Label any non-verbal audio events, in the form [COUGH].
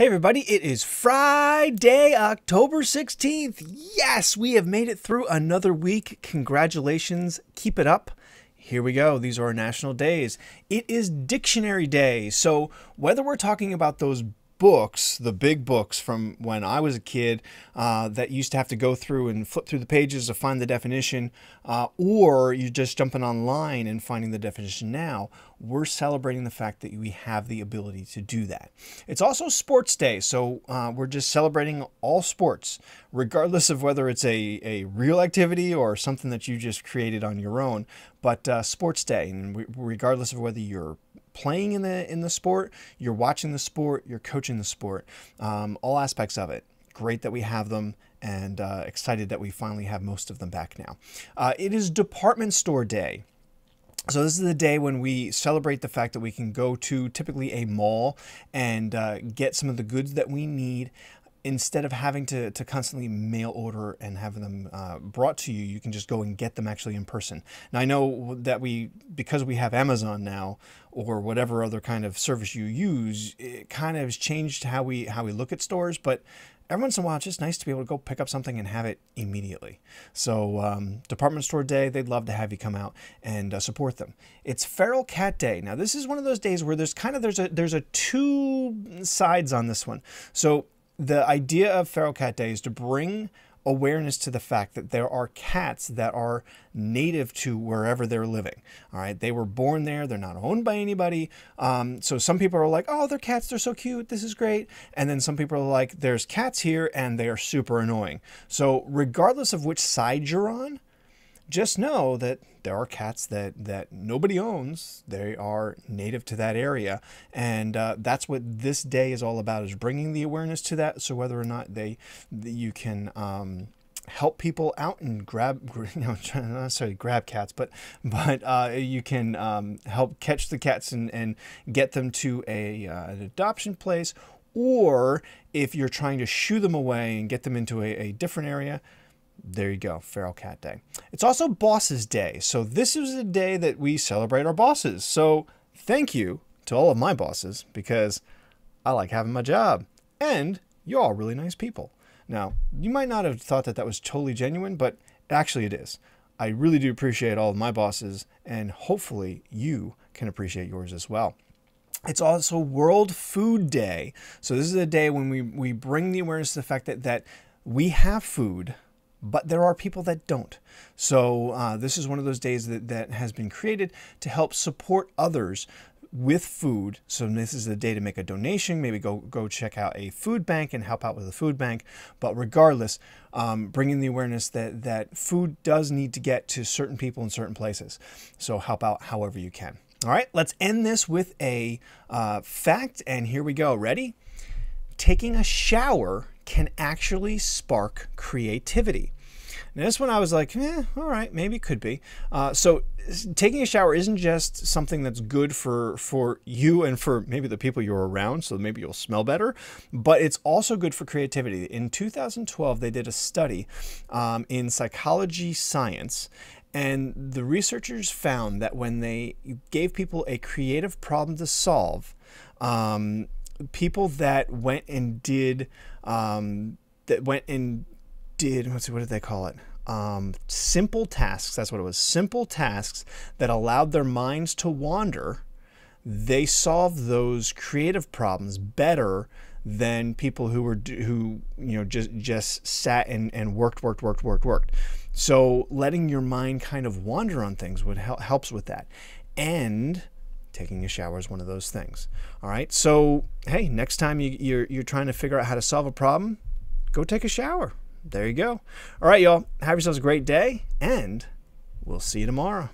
Hey everybody, it is Friday, October 16th. Yes, we have made it through another week. Congratulations. Keep it up. Here we go. These are our national days. It is dictionary day. So, whether we're talking about those books, the big books from when I was a kid uh, that used to have to go through and flip through the pages to find the definition, uh, or you're just jumping online and finding the definition now, we're celebrating the fact that we have the ability to do that. It's also Sports Day, so uh, we're just celebrating all sports, regardless of whether it's a, a real activity or something that you just created on your own. But uh, Sports Day, and regardless of whether you're playing in the in the sport, you're watching the sport, you're coaching the sport, um, all aspects of it. Great that we have them and uh, excited that we finally have most of them back now. Uh, it is Department Store Day. So this is the day when we celebrate the fact that we can go to typically a mall and uh, get some of the goods that we need instead of having to, to constantly mail order and have them uh, brought to you, you can just go and get them actually in person. Now, I know that we, because we have Amazon now or whatever other kind of service you use, it kind of has changed how we, how we look at stores, but every once in a while, it's just nice to be able to go pick up something and have it immediately. So, um, department store day, they'd love to have you come out and uh, support them. It's Feral Cat Day. Now, this is one of those days where there's kind of there's a there's a two sides on this one. So the idea of Feral Cat Day is to bring awareness to the fact that there are cats that are native to wherever they're living. All right, they were born there, they're not owned by anybody. Um, so some people are like, oh, they're cats, they're so cute, this is great. And then some people are like, there's cats here and they are super annoying. So, regardless of which side you're on, just know that there are cats that, that nobody owns. They are native to that area. And uh, that's what this day is all about, is bringing the awareness to that. So whether or not they, you can um, help people out and grab, [LAUGHS] you know, [LAUGHS] not necessarily grab cats, but, but uh, you can um, help catch the cats and, and get them to a, uh, an adoption place. Or if you're trying to shoo them away and get them into a, a different area, there you go, Feral Cat Day. It's also Bosses Day. So this is a day that we celebrate our bosses. So thank you to all of my bosses because I like having my job. And you're all really nice people. Now, you might not have thought that that was totally genuine, but actually it is. I really do appreciate all of my bosses, and hopefully you can appreciate yours as well. It's also World Food Day. So this is a day when we, we bring the awareness to the fact that, that we have food, but there are people that don't. So uh, this is one of those days that, that has been created to help support others with food. So this is the day to make a donation, maybe go go check out a food bank and help out with the food bank. But regardless, um, bringing the awareness that that food does need to get to certain people in certain places. So help out however you can. All right, let's end this with a uh, fact, and here we go. Ready? Taking a shower can actually spark creativity. Now, this one I was like, eh, all right, maybe it could be. Uh, so, taking a shower isn't just something that's good for for you and for maybe the people you're around, so maybe you'll smell better, but it's also good for creativity. In 2012, they did a study um, in psychology science, and the researchers found that when they gave people a creative problem to solve, um, people that went and did um, that went and did what did they call it? Um, simple tasks. That's what it was. Simple tasks that allowed their minds to wander. They solved those creative problems better than people who were who you know just just sat and, and worked worked worked worked worked so letting your mind kind of wander on things would help helps with that and taking a shower is one of those things. All right. So, hey, next time you, you're, you're trying to figure out how to solve a problem, go take a shower. There you go. All right, y'all. Have yourselves a great day, and we'll see you tomorrow.